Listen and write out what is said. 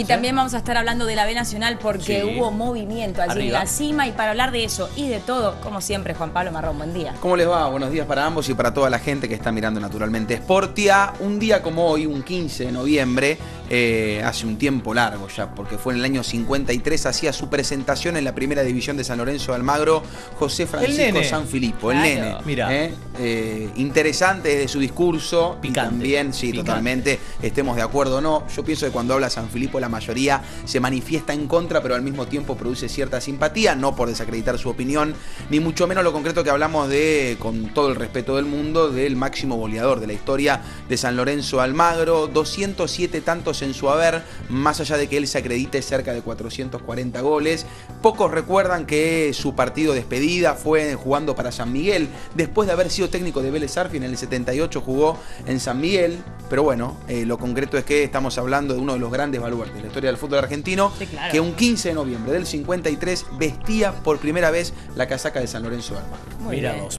Y también vamos a estar hablando de la B Nacional porque Sí. hubo movimiento allí Arriba. en la cima y para hablar de eso y de todo, como siempre, Juan Pablo Marrón, buen día. ¿Cómo les va? Buenos días para ambos y para toda la gente que está mirando naturalmente Sportia. Un día como hoy, un 15 de noviembre, eh, hace un tiempo largo ya, porque fue en el año 53, hacía su presentación en la primera división de San Lorenzo de Almagro, José Francisco nene. Sanfilippo, el Claro. nene. Mira. ¿eh? Eh, interesante desde su discurso y también, sí, Picante. totalmente, estemos de acuerdo o no. Yo pienso que cuando habla Sanfilippo la mayoría se manifiesta en contra, pero al mismo tiempo produce cierta simpatía, no por desacreditar su opinión, ni mucho menos lo concreto que hablamos de, con todo el respeto del mundo, del máximo goleador de la historia de San Lorenzo Almagro, 207 tantos en su haber, más allá de que él se acredite cerca de 440 goles. Pocos recuerdan que su partido de despedida fue jugando para San Miguel, después de haber sido técnico de Vélez Arfi en el 78 jugó en San Miguel, pero bueno, eh, lo concreto es que estamos hablando de uno de los grandes baluartes de la historia del fútbol argentino, Sí, claro. que un 15 de noviembre del 53 vestía por primera vez la casaca de San Lorenzo de Almagro. Mira.